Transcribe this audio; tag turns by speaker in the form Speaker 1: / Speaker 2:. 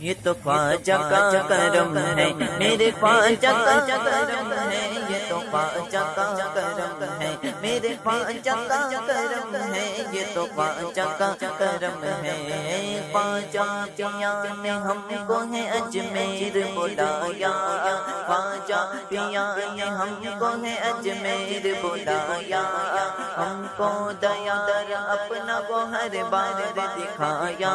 Speaker 1: ये तो ख्वाजा का करम है मेरे ख्वाजा का करम है। ये तो ख्वाजा का करम है। मेरे ख्वाजा का करम है ये तो ख्वाजा का करम है। ख्वाजा पिया ने हमको है अजमेर बुलाया। ख्वाजा पिया ने हमको है अजमेर बुलाया। हमको दया दया अपना वो हर बार दिखाया।